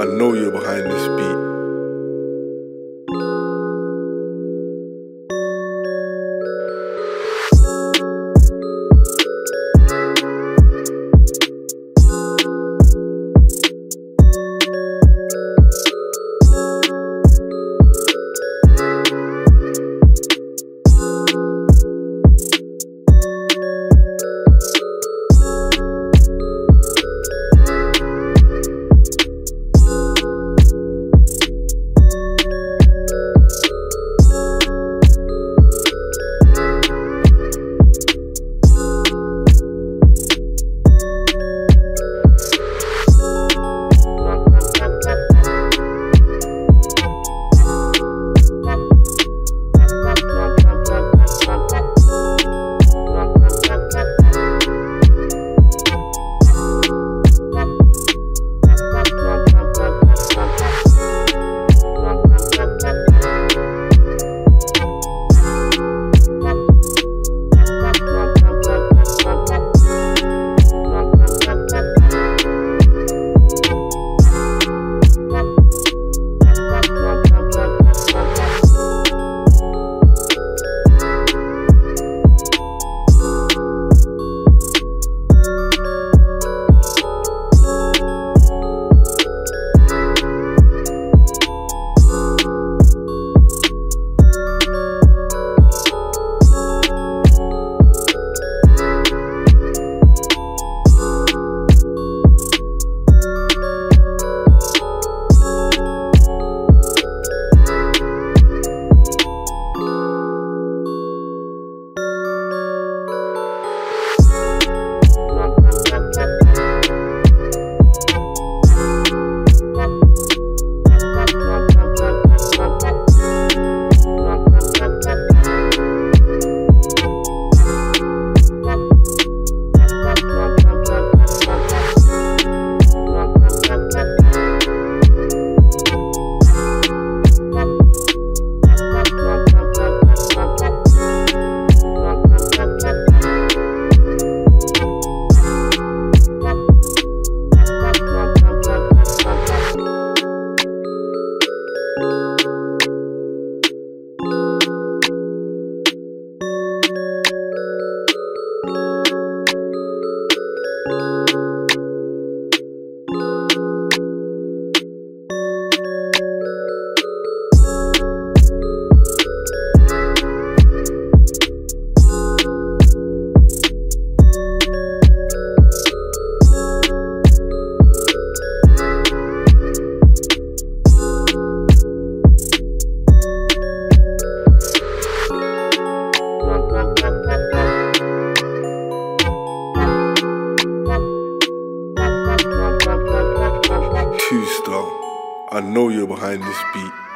I know you're behind this beat. I know you're behind this beat.